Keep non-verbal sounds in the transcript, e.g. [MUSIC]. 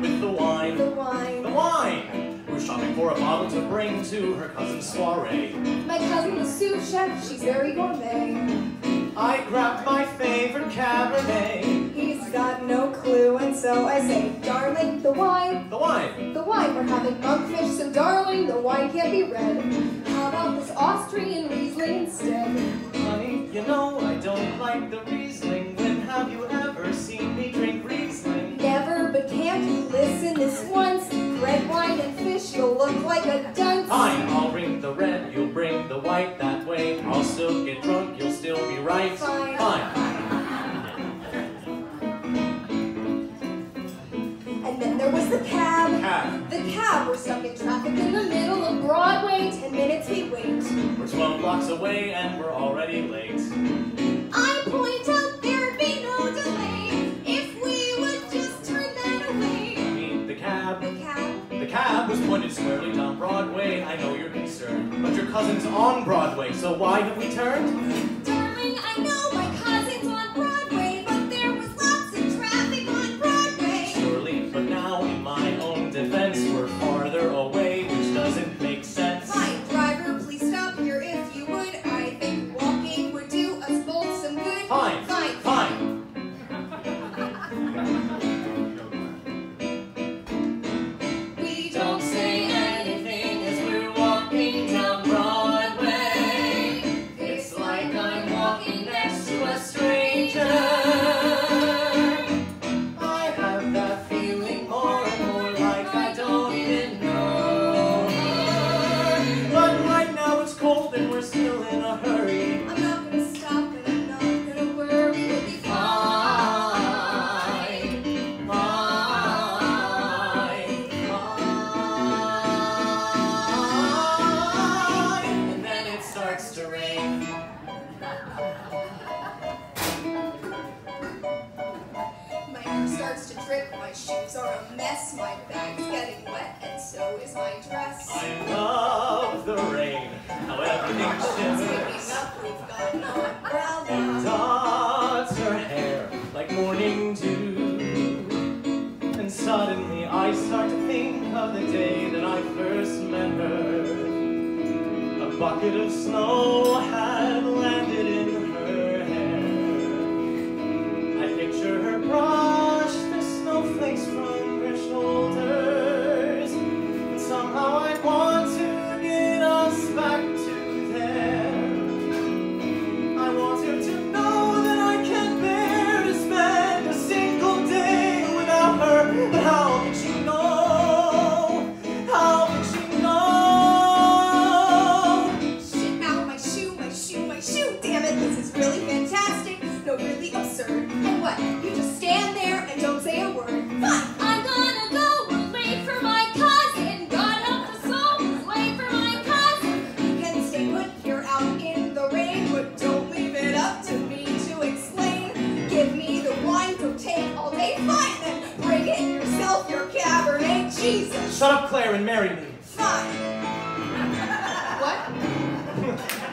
with the wine. The wine. The wine! We're shopping for a bottle to bring to her cousin's soiree. My cousin, the sous chef, she's very gourmet. I grabbed my favorite Cabernet. He's got no clue, and so I say, darling, the wine. The wine! The wine, we're having monkfish, so darling, the wine can't be red. How about this Austrian Riesling instead? Honey, you know I don't like the Riesling. You'll look like a dunce. Fine, I'll bring the red, you'll bring the white. That way I'll still get drunk, you'll still be right. Fine. And then there was the cab. Cab. The cab, we're stuck in traffic in the middle of Broadway. Ten minutes we wait. We're 12 blocks away and we're already late. I point out there'd be no delay if we would just turn that away. The cab. The cab. Cab was pointed squarely down Broadway. I know you're concerned, but your cousin's on Broadway, so why have we turned? My shoes are a mess, my bag's getting wet, and so is my dress. I love the rain, how everything shivers. up, we've got no umbrella. And dots her hair like morning dew. And suddenly I start to think of the day that I first met her. A bucket of snow had Shut up, Claire, and marry me. Fine. [LAUGHS] what? [LAUGHS]